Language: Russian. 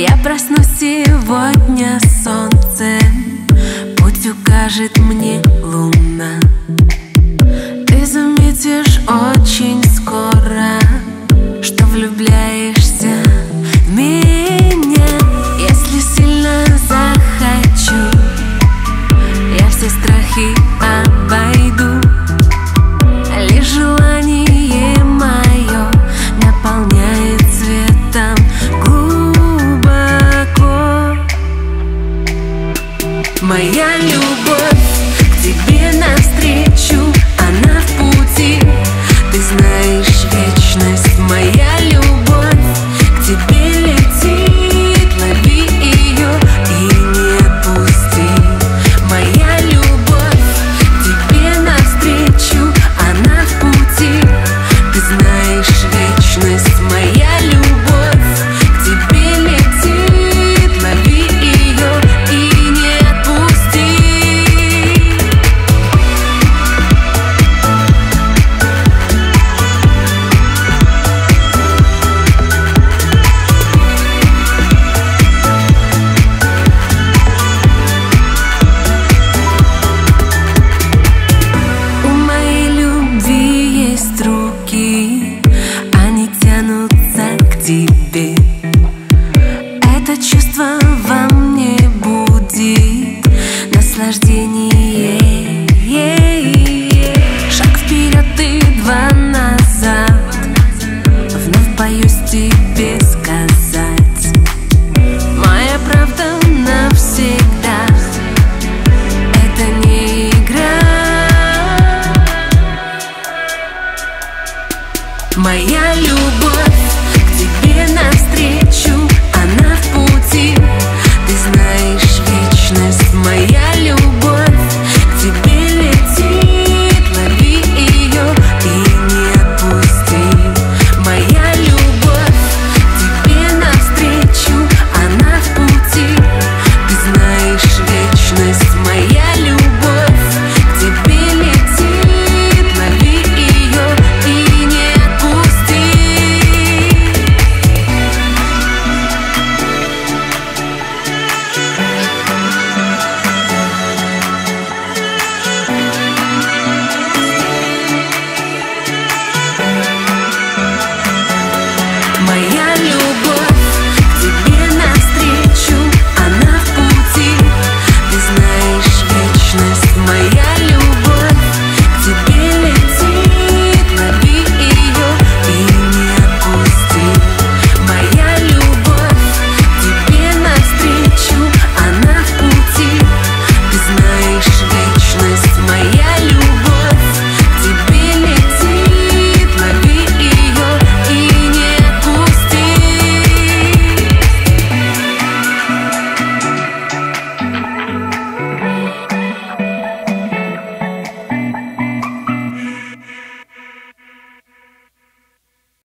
Я проснусь сегодня солнцем Путь укажет мне луна. Ты заметишь очень Моя любовь. тебе Это чувство во мне будет. Наслаждение. Шаг вперед и два назад. Вновь боюсь тебе сказать. Моя правда навсегда. Это не игра. Моя любовь.